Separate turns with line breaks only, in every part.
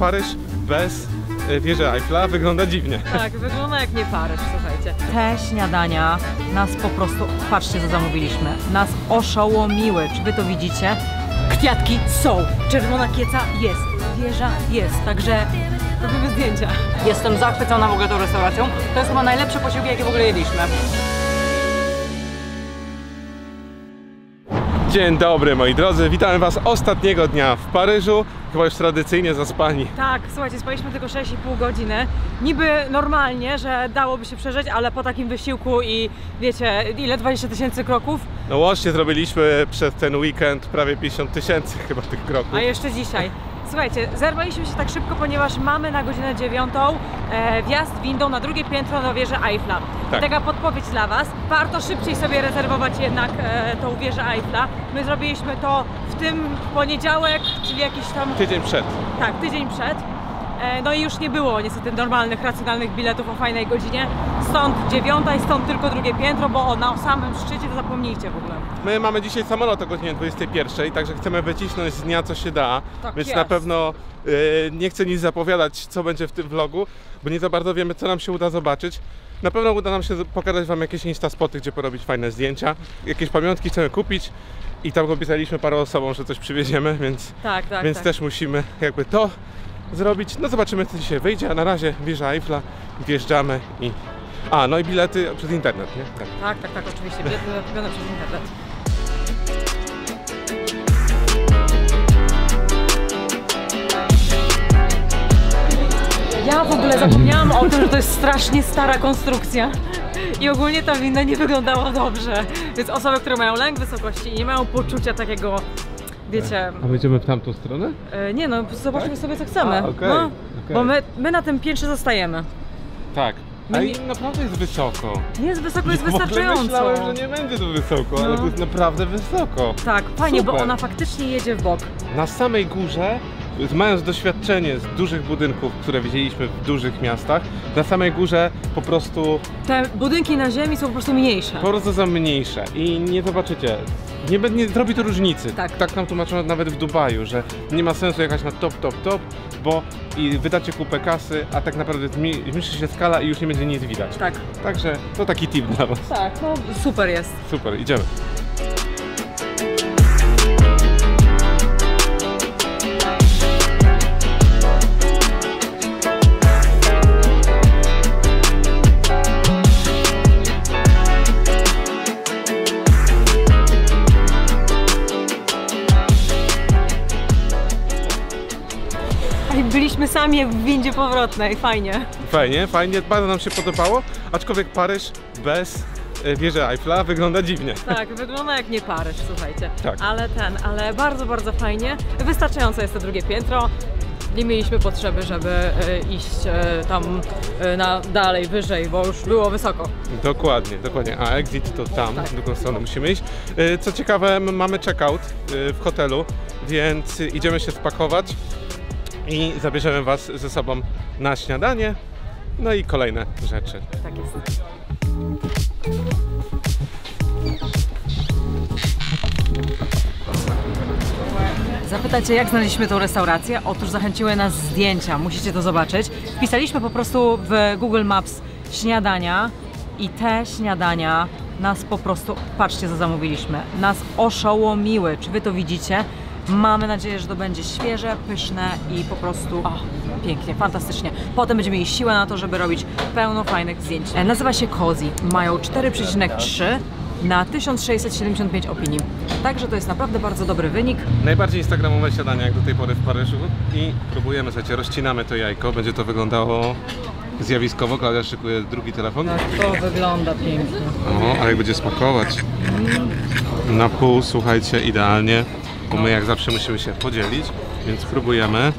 Paryż bez e, wieży Eiffla wygląda dziwnie.
Tak, wygląda jak nie Paryż, słuchajcie.
Te śniadania nas po prostu, patrzcie co zamówiliśmy, nas oszołomiły. Czy wy to widzicie? Kwiatki są, czerwona kieca jest, wieża jest, także
Robimy zdjęcia.
jestem zachwycona w ogóle tą restauracją. To jest chyba najlepsze posiłki, jakie w ogóle jedliśmy.
Dzień dobry moi drodzy, witamy was ostatniego dnia w Paryżu, chyba już tradycyjnie zaspani.
Tak, słuchajcie, spaliśmy tylko 6,5 godziny. Niby normalnie, że dałoby się przeżyć, ale po takim wysiłku i wiecie, ile? 20 tysięcy kroków,
No łącznie zrobiliśmy przez ten weekend prawie 50 tysięcy chyba tych kroków.
a jeszcze dzisiaj. Słuchajcie, zerwaliśmy się tak szybko, ponieważ mamy na godzinę dziewiątą e, wjazd windą na drugie piętro do wieży Eiffla.
Tak.
Taka podpowiedź dla Was. Warto szybciej sobie rezerwować jednak e, tą wieżę Eiffla. My zrobiliśmy to w tym poniedziałek, czyli jakiś tam
Tydzień przed.
Tak, tydzień przed. E, No i już nie było niestety normalnych, racjonalnych biletów o fajnej godzinie. Stąd dziewiąta i stąd tylko drugie piętro, bo o, na samym szczycie to zapomnijcie w ogóle.
My mamy dzisiaj samolot o godzinie 21, także chcemy wycisnąć z dnia co się da,
Tak
więc
jest.
na pewno y, nie chcę nic zapowiadać co będzie w tym vlogu, bo nie za bardzo wiemy co nam się uda zobaczyć. Na pewno uda nam się pokazać wam jakieś instaspoty, gdzie porobić fajne zdjęcia. Jakieś pamiątki chcemy kupić i tam obiecaliśmy parę osobom, że coś przywieziemy, więc,
Tak, tak,
więc
tak.
też musimy jakby to zrobić. No zobaczymy co dzisiaj wyjdzie, a na razie wieża Eiffla, wjeżdżamy i... A, no i bilety przez internet, nie? Tak.
Tak, tak, tak, oczywiście. Bilety kupione przez internet. Ja w ogóle zapomniałam o tym, że to jest strasznie stara konstrukcja. I ogólnie ta winda nie wyglądała dobrze. Więc osoby, które mają lęk wysokości i nie mają poczucia takiego, wiecie,
A będziemy w tamtą stronę?
E, Nie no, zobaczmy sobie co chcemy.
A, okej,
no,
okej.
Bo my, my na tym piętrze zostajemy.
Tak.
No nie-
i naprawdę jest wysoko.
Jest wysoko, jest
ogóle
wystarczająco.
Myślałem, że nie będzie tu wysoko, ale
No.
tu jest naprawdę wysoko.
Tak, fajnie, bo
Super.
ona faktycznie jedzie w bok.
Na samej górze, mając doświadczenie z dużych budynków, które widzieliśmy w dużych miastach, na samej górze po prostu,
Te budynki na ziemi są po prostu mniejsze.
po prostu są mniejsze i nie zobaczycie. Nie, nie zrobi to różnicy.
Tak.
tak nam tłumaczono nawet w Dubaju, że nie ma sensu jechać na top, top, top, bo i wydacie kupę kasy, a tak naprawdę zmniejszy się skala i już nie będzie nic widać.
Tak.
Także to taki tip dla Was.
Tak, no super jest.
Super, idziemy.
Sami w windzie powrotnej, fajnie.
Fajnie, fajnie, bardzo nam się podobało, aczkolwiek Paryż bez e, wieży Eiffla wygląda dziwnie.
Tak, wygląda jak nie Paryż, słuchajcie.
Tak.
Ale ten, ale bardzo, bardzo fajnie. Wystarczające jest to drugie piętro. Nie mieliśmy potrzeby, żeby e, iść e, tam na dalej, wyżej, bo już było wysoko.
Dokładnie, dokładnie. A exit to tam,
Tak.
w drugą stronę musimy iść. Co ciekawe, mamy checkout w hotelu, więc idziemy się spakować i zabierzemy Was ze sobą na śniadanie, no i kolejne rzeczy.
Tak jest.
Zapytacie, jak znaleźliśmy tą restaurację? Otóż zachęciły nas zdjęcia, musicie to zobaczyć. Wpisaliśmy po prostu w Google Maps śniadania i te śniadania nas po prostu, patrzcie co zamówiliśmy, nas oszołomiły. Czy wy to widzicie? Mamy nadzieję, że to będzie świeże, pyszne i po prostu o, pięknie, fantastycznie. Potem będziemy mieli siłę na to, żeby robić pełno fajnych zdjęć. E, Nazywa się Cozy. Mają 4,3 na 1675 opinii. Także to jest naprawdę bardzo dobry wynik.
Najbardziej instagramowe śniadanie jak do tej pory w Paryżu i próbujemy, słuchajcie, rozcinamy to jajko, będzie to wyglądało zjawiskowo. Klaudia szykuje drugi telefon.
Tak to wygląda pięknie.
O, a jak będzie smakować? Na pół, słuchajcie, idealnie, bo my jak zawsze musimy się podzielić, więc próbujemy.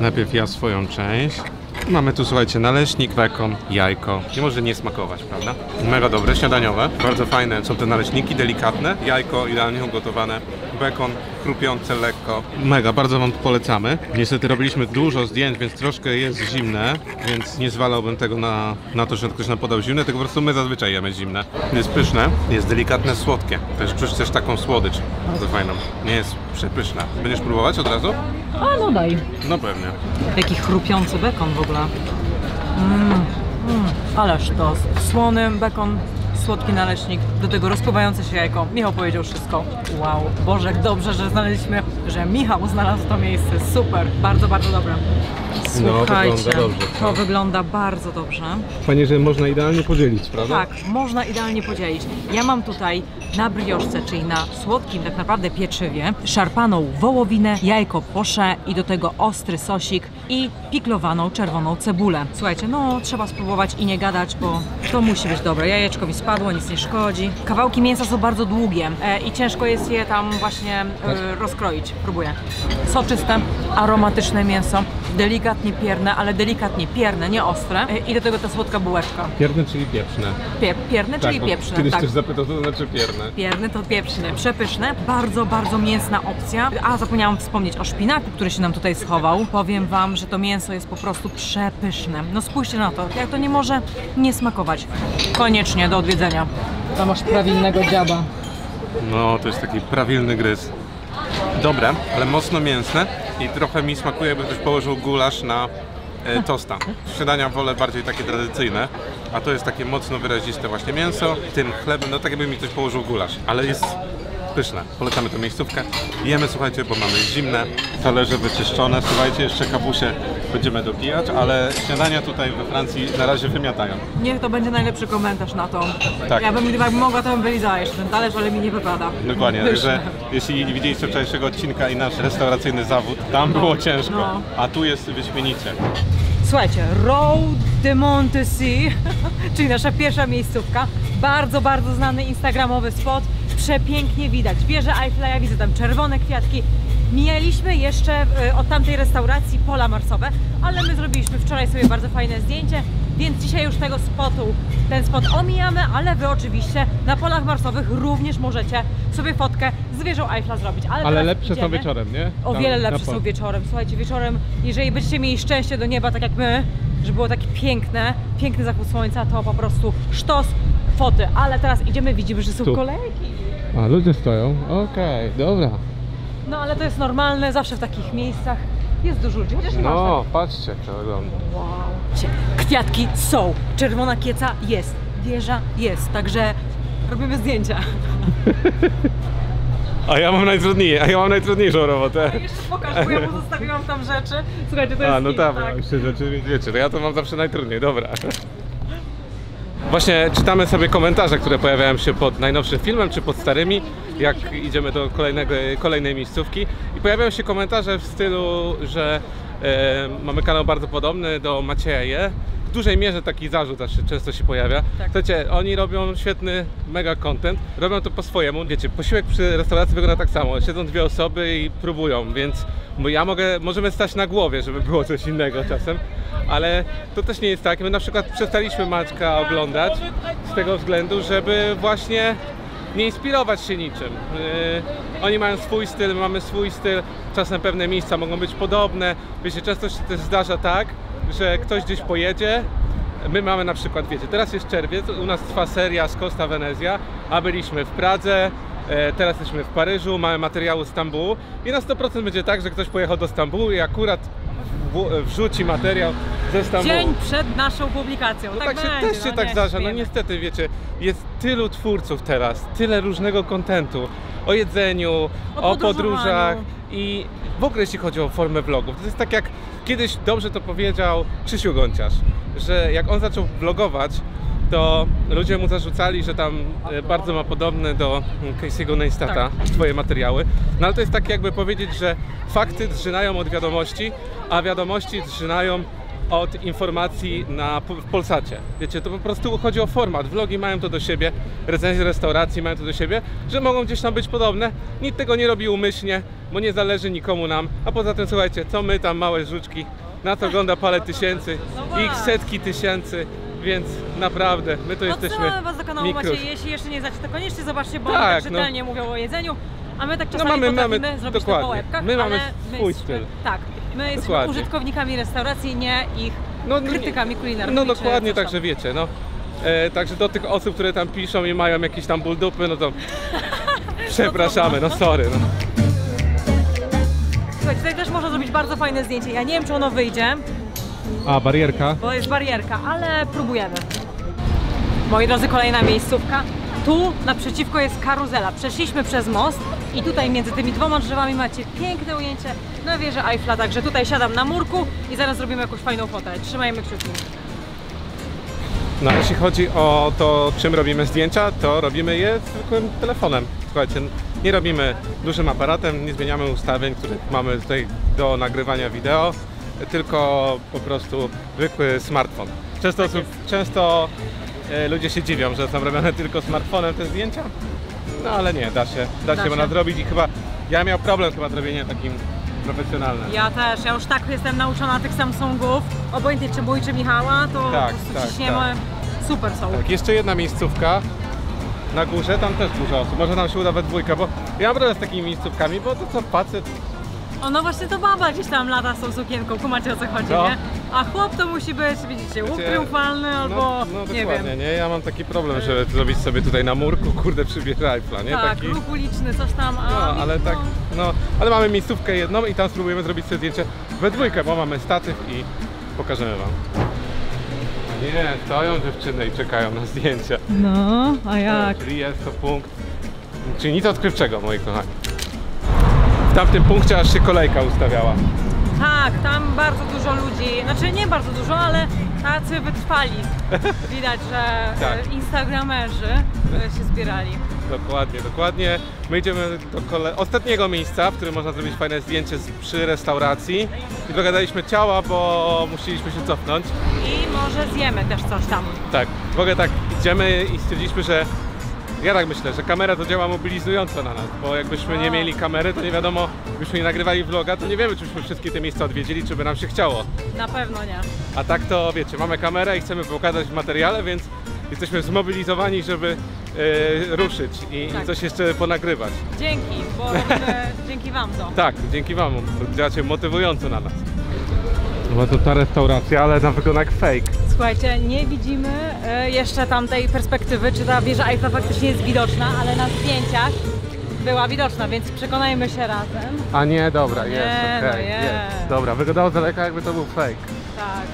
Najpierw ja swoją część. Mamy tu, słuchajcie, naleśnik, bekon, jajko. Nie może nie smakować, prawda? Mega dobre, śniadaniowe. Bardzo fajne są te naleśniki, delikatne. Jajko idealnie ugotowane. Bekon chrupiące lekko. Mega, bardzo Wam polecamy. Niestety robiliśmy dużo zdjęć, więc troszkę jest zimne, więc nie zwalałbym tego na, na to, że ktoś nam podał zimne, tylko po prostu my zazwyczaj jemy zimne. Jest pyszne, jest delikatne, słodkie. Też czuć też taką słodycz, bardzo fajną. Nie jest przepyszne. Będziesz próbować od razu?
A no daj.
No pewnie.
Jaki chrupiący bekon w ogóle. Mmm, mm, ależ to słony bekon, słodki naleśnik, do tego rozpływające się jajko. Michał powiedział wszystko. Wow, Boże, dobrze, że znaleźliśmy, że Michał znalazł to miejsce. Super, bardzo, bardzo dobre. Słuchajcie,
wygląda dobrze,
to
no.
wygląda bardzo dobrze.
Fajnie, że można idealnie podzielić, prawda?
Tak, można idealnie podzielić. Ja mam tutaj na brioszce, czyli na słodkim tak naprawdę pieczywie, szarpaną wołowinę, jajko posze i do tego ostry sosik i piklowaną czerwoną cebulę. Słuchajcie, no trzeba spróbować i nie gadać, bo to musi być dobre. Jajeczko mi spadło, nic nie szkodzi. Kawałki mięsa są bardzo długie e, i ciężko jest je tam właśnie e, rozkroić. Próbuję. Soczyste, aromatyczne mięso, delikatnie pierne, ale delikatnie pierne, nie ostre. E, I do tego ta słodka bułeczka.
Pierne, czyli pieprzne.
Pie, pierne, czyli
bo
pieprzne.
Kiedyś
tak.
ktoś zapytał, co to znaczy pierne.
Pierny to pieprzny, przepyszne, bardzo, bardzo mięsna opcja. A zapomniałam wspomnieć o szpinaku, który się nam tutaj schował. Powiem Wam, że to mięso jest po prostu przepyszne. No spójrzcie na to, jak to nie może nie smakować. Koniecznie do odwiedzenia. Tam masz prawilnego dziaba.
No, to jest taki prawilny gryz. Dobre, ale mocno mięsne i trochę mi smakuje, jakby ktoś położył gulasz na e, tosta. Śniadania wolę bardziej takie tradycyjne, a to jest takie mocno wyraziste właśnie mięso, tym chlebem, no tak jakby mi ktoś położył gulasz, ale jest pyszne. Polecamy tę miejscówkę. Jemy, słuchajcie, bo mamy zimne, talerze wyczyszczone, słuchajcie, jeszcze kawusie będziemy dopijać, ale śniadania tutaj we Francji na razie wymiatają.
Niech to będzie najlepszy komentarz na to.
Tak.
Ja bym gdybym mogła, to bym wylizała jeszcze ten talerz, ale mi nie wypada.
Dokładnie, także jeśli nie widzieliście wczorajszego odcinka i nasz restauracyjny zawód, tam było ciężko,
no.
a tu jest wyśmienicie.
Słuchajcie, Road de Montesy, czyli nasza pierwsza miejscówka. Bardzo, bardzo znany instagramowy spot. Przepięknie widać. Wieżę Eiffla, ja widzę tam czerwone kwiatki. Mijaliśmy jeszcze e, od tamtej restauracji pola marsowe, ale my zrobiliśmy wczoraj sobie bardzo fajne zdjęcie, więc dzisiaj już tego spotu, ten spot omijamy, ale wy oczywiście na polach marsowych również możecie sobie fotkę z wieżą Eiffla zrobić. Ale,
Ale lepsze są
idziemy.
wieczorem, nie?
O wiele
na
lepsze
pol-
są wieczorem. Słuchajcie, wieczorem, jeżeli będziecie mieli szczęście do nieba, tak jak my, że było takie piękne, piękny zachód słońca, to po prostu sztos, foty. Ale teraz idziemy, widzimy, że są
Tu.
kolejki.
A, ludzie stoją? Okej, dobra.
No ale to jest normalne, zawsze w takich miejscach jest dużo ludzi, chociaż nie ma aż
No, patrzcie jak to wygląda.
tak. Wow. Cie- Kwiatki są, czerwona kieca jest, wieża jest, także robimy zdjęcia.
A ja mam najtrudniejszą, a ja mam najtrudniejszą robotę.
Jeszcze pokaż, bo ja mu zostawiłam tam rzeczy. Słuchajcie, to jest
A, no
film,
tak,
tak.
rzeczy, wiecie, to ja to mam zawsze najtrudniej, dobra. Właśnie czytamy sobie komentarze, które pojawiają się pod najnowszym filmem, czy pod starymi, jak idziemy do kolejnego, kolejnej miejscówki. I pojawiają się komentarze w stylu, że e, mamy kanał bardzo podobny do Macieja Je. W dużej mierze taki zarzut zawsze często się pojawia.
Tak.
Słuchajcie, oni robią świetny, mega content, robią to po swojemu. Wiecie, posiłek przy restauracji wygląda tak samo. Siedzą dwie osoby i próbują, więc bo ja mogę, możemy stać na głowie, żeby było coś innego czasem, ale to też nie jest tak. My na przykład przestaliśmy Maćka oglądać z tego względu, żeby właśnie nie inspirować się niczym. Yy, oni mają swój styl, my mamy swój styl, czasem pewne miejsca mogą być podobne. Wiecie, często się też zdarza tak, że ktoś gdzieś pojedzie, My mamy na przykład, wiecie, teraz jest czerwiec, u nas trwa seria z Costa Venezia, a byliśmy w Pradze, teraz jesteśmy w Paryżu, mamy materiały z Stambułu i na 100% będzie tak, że ktoś pojechał do Stambułu i akurat wrzuci materiał ze Stambułu.
Dzień przed naszą publikacją.
No
tak
tak, się
będzie,
też się
no
tak zdarza. No niestety, wiecie, jest tylu twórców teraz, tyle różnego kontentu o jedzeniu,
O
o, podróżach i w ogóle jeśli chodzi o formę vlogów. To jest tak jak kiedyś dobrze to powiedział Krzysiu Gonciarz, że jak on zaczął vlogować, to ludzie mu zarzucali, że tam e, bardzo ma podobne do Casey'ego Neistata
Tak.
swoje materiały. No ale to jest tak jakby powiedzieć, że fakty drżynają od wiadomości, a wiadomości drżynają od informacji na, w Polsacie. Wiecie, to po prostu chodzi o format. Vlogi mają to do siebie, recenzje restauracji mają to do siebie, że mogą gdzieś tam być podobne. Nikt tego nie robi umyślnie, bo nie zależy nikomu nam. A poza tym, słuchajcie, co my tam, małe żuczki, na to ogląda parę tysięcy,
No
ich setki tysięcy, więc naprawdę, my to jesteśmy
Odsyłamy Was do kanału. Maciej, jeśli jeszcze nie znacie, to koniecznie zobaczcie, bo
Tak,
oni tak
no.
mówią o jedzeniu. A my tak czasami
No mamy- mamy-
zrobić
dokładnie.
to po łebkach,
My mamy swój
jesteśmy-
styl.
Tak, my jesteśmy
Dokładnie.
użytkownikami restauracji, nie ich
No,
krytykami kulinarnymi.
No dokładnie, także wiecie, no. E, także do tych osób, które tam piszą i mają jakieś tam ból dupy, no to przepraszamy, no sorry. No.
Słuchajcie, tutaj też można zrobić bardzo fajne zdjęcie. Ja nie wiem, czy ono wyjdzie,
A, barierka?
bo jest barierka, ale próbujemy. Moi drodzy, kolejna miejscówka. Tu naprzeciwko jest karuzela. Przeszliśmy przez most i tutaj między tymi dwoma drzewami macie piękne ujęcie na wieżę Eiffla, także tutaj siadam na murku i zaraz zrobimy jakąś fajną fotę. Trzymajmy kciuki.
No, jeśli chodzi o to, czym robimy zdjęcia, to robimy je zwykłym telefonem. Słuchajcie, nie robimy dużym aparatem, nie zmieniamy ustawień, które mamy tutaj do nagrywania wideo, tylko po prostu zwykły smartfon. Często, osób, często e, ludzie się dziwią, że są robione tylko smartfonem te zdjęcia, no ale nie, da się, da,
Da
się,
się.
można zrobić i chyba, ja miał problem chyba zrobienie takim profesjonalnym.
Ja też, ja już tak jestem nauczona tych Samsungów, obojętnie czy mój, czy Michała, to
Tak, tak,
ciśniemy. Super są.
Tak, jeszcze jedna miejscówka na górze, tam też dużo osób. Może nam się uda we dwójkę, bo ja mam problem z takimi miejscówkami, bo to co facet,
O, no właśnie to baba gdzieś tam lata z tą sukienką, kumacie o co chodzi,
No.
nie? A chłop to musi być, widzicie, łuk
Wiecie,
triumfalny albo,
no, no
nie
dokładnie,
wiem.
nie? Ja mam taki problem, żeby zrobić sobie tutaj na murku, kurde, przybierz Eiffla, nie?
Tak,
taki,
ruch uliczny, coś tam, a
no, ale tak, no, ale mamy miejscówkę jedną i tam spróbujemy zrobić sobie zdjęcie we dwójkę, bo mamy statyw i pokażemy wam. Nie, stoją dziewczyny i czekają na zdjęcia.
No, a jak?
Czyli jest to punkt, czyli nic odkrywczego, moi kochani. W tamtym punkcie aż się kolejka ustawiała.
Tak, tam bardzo dużo ludzi, znaczy nie bardzo dużo, ale tacy wytrwali. Widać, że
Tak.
e, instagramerzy e, się zbierali.
Dokładnie, dokładnie. My idziemy do kole... ostatniego miejsca, w którym można zrobić fajne zdjęcie z... przy restauracji. I dogadaliśmy ciała, bo musieliśmy się cofnąć.
I może zjemy też coś tam.
Tak, w ogóle tak idziemy i stwierdziliśmy, że ja tak myślę, że kamera to działa mobilizująco na nas, bo jakbyśmy nie mieli kamery, to nie wiadomo, byśmy nie nagrywali vloga, to nie wiemy, czy byśmy wszystkie te miejsca odwiedzili, czy by nam się chciało.
Na pewno nie.
A tak to wiecie, mamy kamerę i chcemy pokazać w materiale, więc jesteśmy zmobilizowani, żeby e, ruszyć i,
Tak.
i coś jeszcze ponagrywać.
Dzięki, bo robimy dzięki wam to.
Tak, dzięki wam, działacie motywująco na nas. No to ta restauracja, ale na wygląda jak fake.
Słuchajcie, nie widzimy e, jeszcze tamtej perspektywy, czy ta wieża Eiffla faktycznie jest widoczna, ale na zdjęciach była widoczna, więc przekonajmy się razem.
A nie, dobra, jest,
no
okej,
jest.
jest. Dobra, wyglądało z daleka jakby to był fake.
Tak.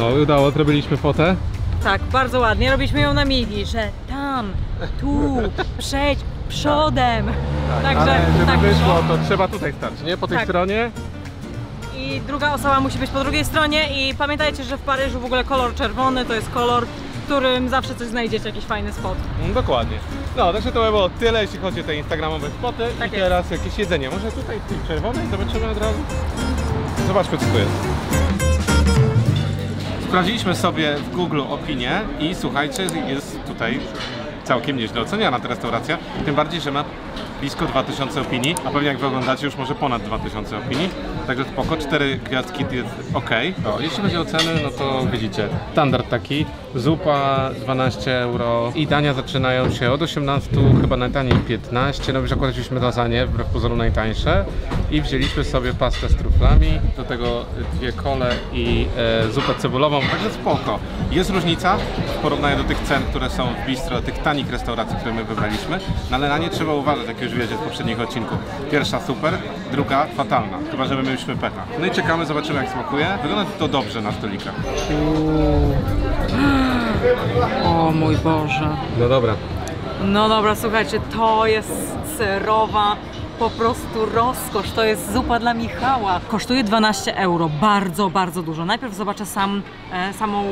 No udało, zrobiliśmy fotę.
Tak, bardzo ładnie. Robiliśmy ją na migi, że tam, tu, przejdź przodem. Także
Ale żeby
tak
wyszło, to trzeba tutaj stać, nie? Po tej
Tak.
stronie.
I druga osoba musi być po drugiej stronie i pamiętajcie, że w Paryżu w ogóle kolor czerwony to jest kolor, w którym zawsze coś znajdziecie, jakiś fajny spot.
Mm, dokładnie. No, także to by było tyle, jeśli chodzi o te instagramowe spoty.
Tak
I
jest.
teraz jakieś jedzenie. Może tutaj w tej czerwonej zobaczymy od razu. Zobaczmy co tu jest. Sprawdziliśmy sobie w Google opinię i słuchajcie, jest tutaj całkiem nieźle oceniana ta restauracja. Tym bardziej, że ma blisko 2000 opinii, a pewnie jak wy oglądacie już może ponad 2000 opinii. Także spoko, 4 gwiazdki jest ok. Jeśli chodzi o ceny, no to widzicie, standard taki, zupa 12 euro i dania zaczynają się od 18, chyba najtaniej 15, no już akurat wzięliśmy lasagne, wbrew pozoru najtańsze i wzięliśmy sobie pastę z truflami, do tego dwie kole i e, zupę cebulową, także spoko. Jest różnica w porównaniu do tych cen, które są w bistro, tych tanich restauracji, które my wybraliśmy, no ale na nie trzeba uważać, jak już wiecie z poprzednich odcinków. Pierwsza super, druga fatalna, chyba że my mieliśmy pecha. No i czekamy, zobaczymy jak smakuje. Wygląda to dobrze na stolikach.
O mój Boże.
No dobra.
No dobra, słuchajcie, to jest serowa po prostu rozkosz. To jest zupa dla Michała. Kosztuje 12 euro, bardzo, bardzo dużo. Najpierw zobaczę sam, e, samą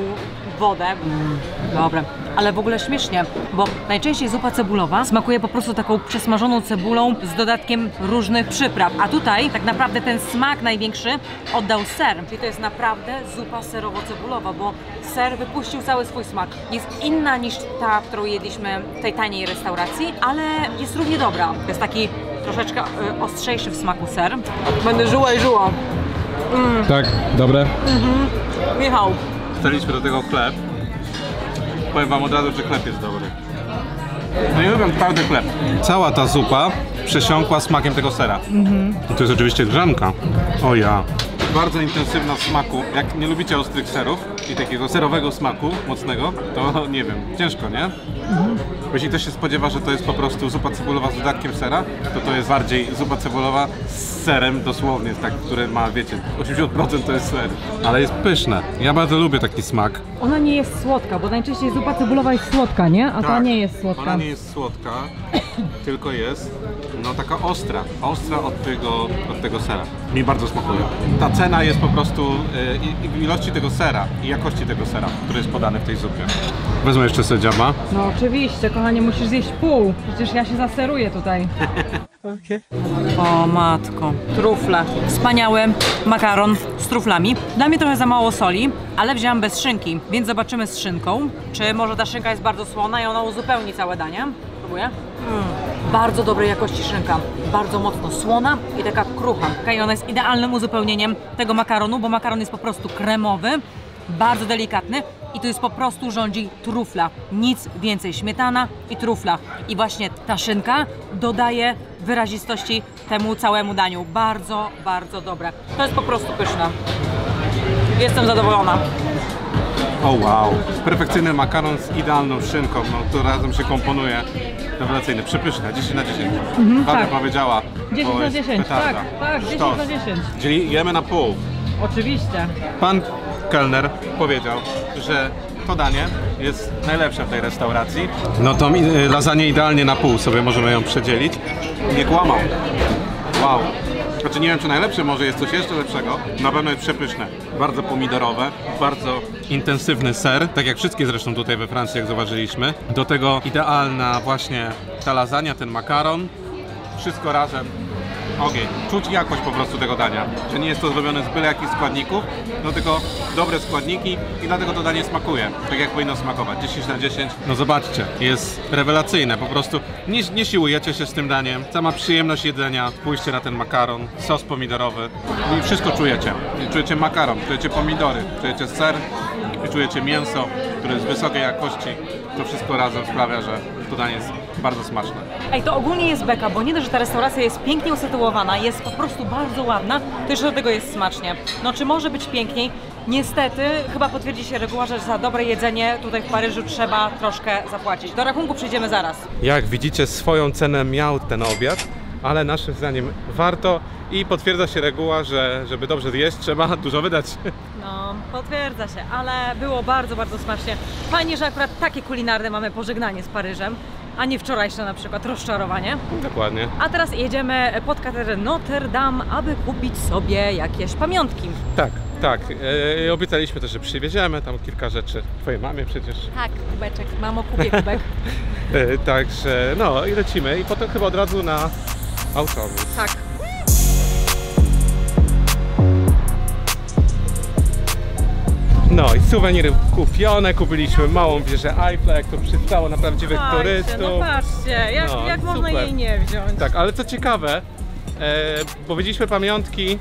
wodę. Mm, dobre, ale w ogóle śmiesznie, bo najczęściej zupa cebulowa smakuje po prostu taką przesmażoną cebulą z dodatkiem różnych przypraw. A tutaj tak naprawdę ten smak największy oddał ser. Czyli to jest naprawdę zupa serowo-cebulowa, bo ser wypuścił cały swój smak. Jest inna niż ta, którą jedliśmy w tej taniej restauracji, ale jest równie dobra. To jest taki troszeczkę y, ostrzejszy w smaku ser. Będę żyła i żyła.
Tak, dobre.
Michał,
Staliśmy do tego chleb. Powiem wam od razu, że chleb jest dobry. No i lubię twardy chleb. Cała ta zupa przesiąkła smakiem tego sera. I to jest oczywiście grzanka. O ja. Bardzo intensywna w smaku. Jak nie lubicie ostrych serów i takiego serowego smaku mocnego, to nie wiem, ciężko, nie? Jeśli ktoś się spodziewa, że to jest po prostu zupa cebulowa z dodatkiem sera, to to jest bardziej zupa cebulowa z serem dosłownie, tak, które ma, wiecie, 80% to jest ser. Ale jest pyszne. Ja bardzo lubię taki smak.
Ona nie jest słodka, bo najczęściej zupa cebulowa jest słodka, nie? A ta
Tak.
nie jest słodka.
Ona nie jest słodka, tylko jest no taka ostra, ostra od tego, od tego sera. Mi bardzo smakuje. Ta cena jest po prostu y, ilości tego sera i jakości tego sera, który jest podany w tej zupie. Wezmę jeszcze sedziaba.
No oczywiście, kochanie, musisz zjeść pół. Przecież ja się zaseruję tutaj. O matko, trufle. Wspaniały makaron z truflami. Dla mnie trochę za mało soli, ale wzięłam bez szynki, więc zobaczymy z szynką, czy może ta szynka jest bardzo słona i ona uzupełni całe danie. Próbuję. Mm. Bardzo dobrej jakości szynka. Bardzo mocno słona i taka krucha. I ona jest idealnym uzupełnieniem tego makaronu, bo makaron jest po prostu kremowy, bardzo delikatny i tu jest po prostu rządzi trufla. Nic więcej. Śmietana i trufla. I właśnie ta szynka dodaje wyrazistości temu całemu daniu. Bardzo, bardzo dobre. To jest po prostu pyszne. Jestem zadowolona.
O wow! Perfekcyjny makaron z idealną szynką, no, to razem się komponuje. Rewelacyjny, przepyszne, 10 na 10. Mhm,
tak.
powiedziała.
10
bo
na
jest
10,
petarda.
tak, tak, 10
Sztos.
na 10.
Czyli jemy na pół.
Oczywiście.
Pan kelner powiedział, że to danie jest najlepsze w tej restauracji. No tą y, lasagne idealnie na pół sobie możemy ją przedzielić. Nie kłamał. Wow. Znaczy nie wiem czy najlepsze, może jest coś jeszcze lepszego. Na pewno jest przepyszne. Bardzo pomidorowe, bardzo intensywny ser, tak jak wszystkie zresztą tutaj we Francji, jak zauważyliśmy. Do tego idealna właśnie ta lasagna, ten makaron. Wszystko razem ogień. Czuć jakość po prostu tego dania. Że nie jest to zrobione z byle jakich składników, no tylko dobre składniki i dlatego to danie smakuje. Tak jak powinno smakować. 10 na 10. No zobaczcie, jest rewelacyjne. Po prostu nie, nie siłujecie się z tym daniem. Sama przyjemność jedzenia. Spójrzcie na ten makaron, sos pomidorowy i wszystko czujecie. Czujecie makaron, czujecie pomidory, czujecie ser i czujecie mięso, które jest wysokiej jakości. To wszystko razem sprawia, że to danie jest bardzo smaczne.
Ej, to ogólnie jest beka, bo nie dość, że ta restauracja jest pięknie usytuowana, jest po prostu bardzo ładna, to jeszcze do tego jest smacznie. No czy może być piękniej? Niestety, chyba potwierdzi się reguła, że za dobre jedzenie tutaj w Paryżu trzeba troszkę zapłacić. Do rachunku przyjdziemy zaraz.
Jak widzicie, swoją cenę miał ten obiad, ale naszym zdaniem warto i potwierdza się reguła, że żeby dobrze zjeść, trzeba dużo wydać.
No, potwierdza się, ale było bardzo, bardzo smacznie. Fajnie, że akurat takie kulinarne mamy pożegnanie z Paryżem, a nie wczorajsze na przykład rozczarowanie.
Dokładnie.
A teraz jedziemy pod katedrę Notre Dame, aby kupić sobie jakieś pamiątki.
Tak, tak. E, obiecaliśmy też, że przywieziemy tam kilka rzeczy. Twojej mamie przecież.
Tak, kubeczek. Mamo, kupię kubek.
E, także no i lecimy i potem chyba od razu na autobus.
tak.
No i suweniry kupione, kupiliśmy małą wieżę Eiffla, jak to przystało na prawdziwych turystów.
no patrzcie, jak,
No,
jak można jej nie wziąć?
Tak, ale co ciekawe, e, bo widzieliśmy pamiątki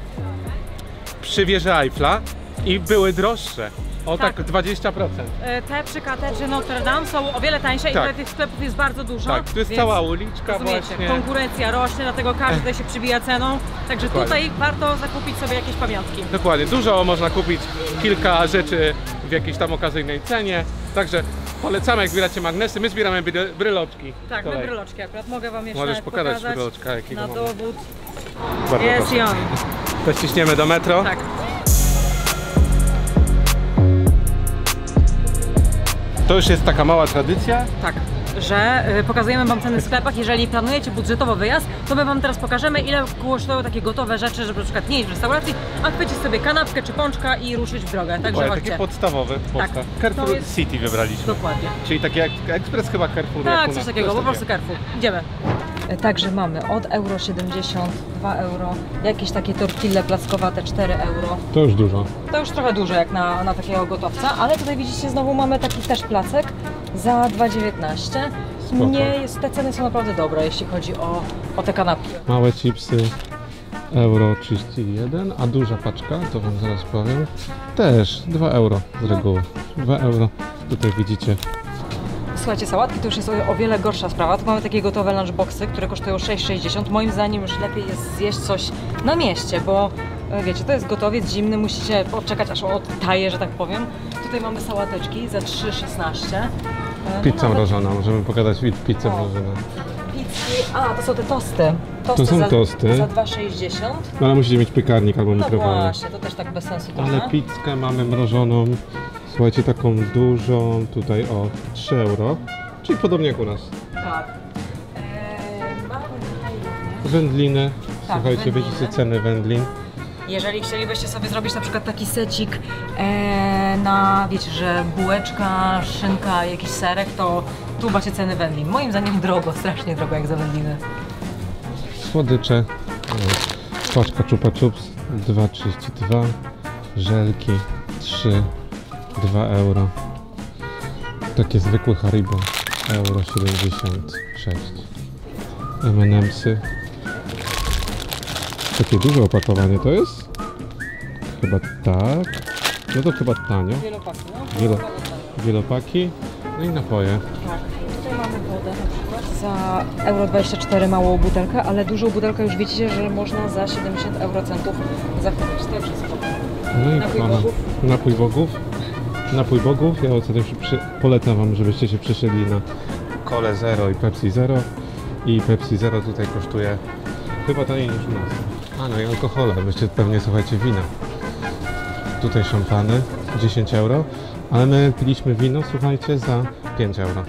przy wieży Eiffla i były droższe. O tak,
Tak.
20%.
E, Te przy katedrze Notre Dame są o wiele tańsze i
Tak.
tutaj tych sklepów jest bardzo dużo.
Tak, tu jest cała uliczka
Rozumiecie,
właśnie.
konkurencja rośnie, dlatego każdy się przybija ceną. Także
Dokładnie.
tutaj warto zakupić sobie jakieś pamiątki.
Dokładnie, dużo można kupić, kilka rzeczy w jakiejś tam okazyjnej cenie. Także polecamy, jak zbieracie magnesy. My zbieramy bry- bryloczki.
Tak, my
Kolej.
bryloczki akurat. Mogę wam jeszcze
Możesz pokazać
pokazać
bryloczka, jakiego
na
mamy.
dowód.
Bardzo
Jest
proszę.
i on.
To ściśniemy do metro.
Tak.
To już jest taka mała tradycja.
Tak, że y, pokazujemy Wam ceny w sklepach. Jeżeli planujecie budżetowo wyjazd, to my Wam teraz pokażemy, ile kosztują takie gotowe rzeczy, żeby na przykład nie iść w restauracji, a chwycić sobie kanapkę czy pączka i ruszyć w drogę. Także
Dokładnie,
chodźcie.
taki podstawowy podstaw. Carrefour
jest-
City wybraliśmy.
Dokładnie.
Czyli taki jak ekspres chyba Carrefour.
Tak, coś takiego, po prostu
takie.
Carrefour. Idziemy. Także mamy od euro 70, 2 euro, jakieś takie tortille plackowate 4 euro.
To już dużo.
To już trochę dużo jak na, na takiego gotowca, ale tutaj widzicie znowu mamy taki też placek za 2,19.
Spoko.
Nie jest, te ceny są naprawdę dobre, jeśli chodzi o, o te kanapki.
Małe chipsy euro 31, a duża paczka, to wam zaraz powiem, też 2 euro z reguły. 2 euro. Tutaj widzicie
słuchajcie, sałatki to już jest o, o wiele gorsza sprawa. Tu mamy takie gotowe lunchboxy, które kosztują 6,60. Moim zdaniem już lepiej jest zjeść coś na mieście, bo e, wiecie, to jest gotowiec zimny, musicie poczekać aż on odtaje, że tak powiem. Tutaj mamy sałateczki za 3,16. E, no
Pizza mrożona, możemy pokazać pi- pizzę mrożoną.
Pizzki. A, to są te tosty. tosty
To są
za,
tosty.
Za 2,60.
No ale musicie mieć piekarnik albo
No
mikrofalę.
właśnie, to też tak bez sensu trochę.
Ale pizzkę mamy mrożoną, słuchajcie, taką dużą, tutaj o 3 euro, czyli podobnie jak u nas.
Tak. Eee, tutaj
Wędliny,
Tak,
słuchajcie,
wędliny.
widzicie ceny wędlin.
Jeżeli chcielibyście sobie zrobić na przykład taki secik e, na, wiecie, że bułeczka, szynka, jakiś serek, to tu macie ceny wędlin. Moim zdaniem drogo, strasznie drogo jak za wędliny.
Słodycze, paczka Chupa Chups 2,32, żelki 3, 2 euro. Takie zwykłe Haribo, euro 76. M&M'sy. Takie duże opakowanie to jest? Chyba tak. No to chyba tanio.
Wielopaki, no.
Wielo, wielopaki. No i napoje.
Tak. Tutaj mamy wodę na przykład za euro 24 małą butelkę, ale dużą butelkę już widzicie, że można za 70 eurocentów zakupić. Jest spoko.
No i
Napój
mamy
bogów.
napój bogów. Napój bogów. Ja przy, polecam Wam, żebyście się przyszyli na Cole Zero i Pepsi Zero. I Pepsi Zero tutaj kosztuje chyba taniej niż u nas. A no i alkohole, byście pewnie słuchajcie wina. Tutaj szampany 10 euro, ale my piliśmy wino, słuchajcie, za 5 euro.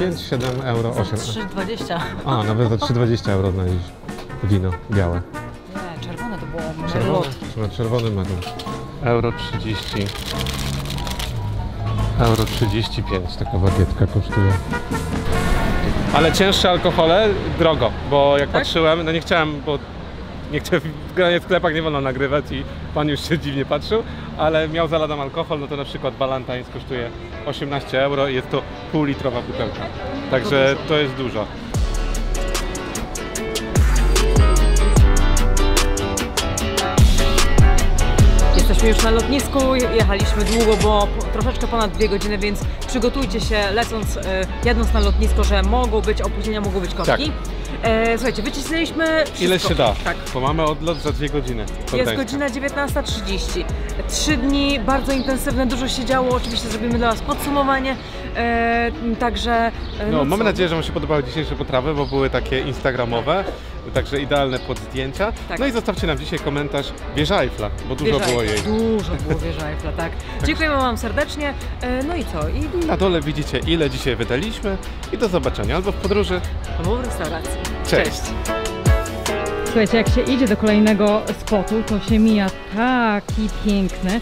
5, 7 euro, 8.
3,20.
A, nawet za 3,20 euro znaleźliśmy wino białe.
Nie, czerwone to było
Czerwony,
merlot.
na czerwony medal. Euro 30. Euro 35 taka bagietka kosztuje. Ale cięższe alkohole drogo, bo jak
Tak?
patrzyłem, no nie chciałem, bo nie chciałem, w sklepach nie wolno nagrywać i pan już się dziwnie patrzył, ale miał za ladą alkohol, no to na przykład Ballantines kosztuje 18 euro i jest to pół litrowa butelka. Także to jest dużo.
Jesteśmy już na lotnisku, jechaliśmy długo, bo troszeczkę ponad dwie godziny, więc przygotujcie się lecąc, e, jadąc na lotnisko, że mogą być opóźnienia, mogą być korki. E, słuchajcie, wycisnęliśmy wszystko.
Ile się da,
Tak.
bo mamy odlot za dwie godziny.
Jest godzina 19.30. Trzy dni bardzo intensywne, dużo się działo. Oczywiście zrobimy dla Was podsumowanie. E, także. e,
No, mamy
co?
nadzieję, że Wam się podobały dzisiejsze potrawy, bo były takie instagramowe, także idealne pod zdjęcia.
Tak.
No i zostawcie nam dzisiaj komentarz wieża Eiffla, bo dużo
Wieża
było jej.
Dużo było wieża Eiffla, tak. Dziękujemy Wam serdecznie. E, no i co? I
Na dole widzicie ile dzisiaj wydaliśmy i do zobaczenia albo w podróży.
albo w restauracji.
Cześć.
Słuchajcie, jak się idzie do kolejnego spotu, to się mija taki piękny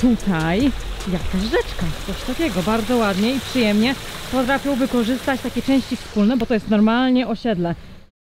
tutaj jakaś rzeczka, coś takiego, bardzo ładnie i przyjemnie potrafią wykorzystać takie części wspólne, bo to jest normalnie osiedle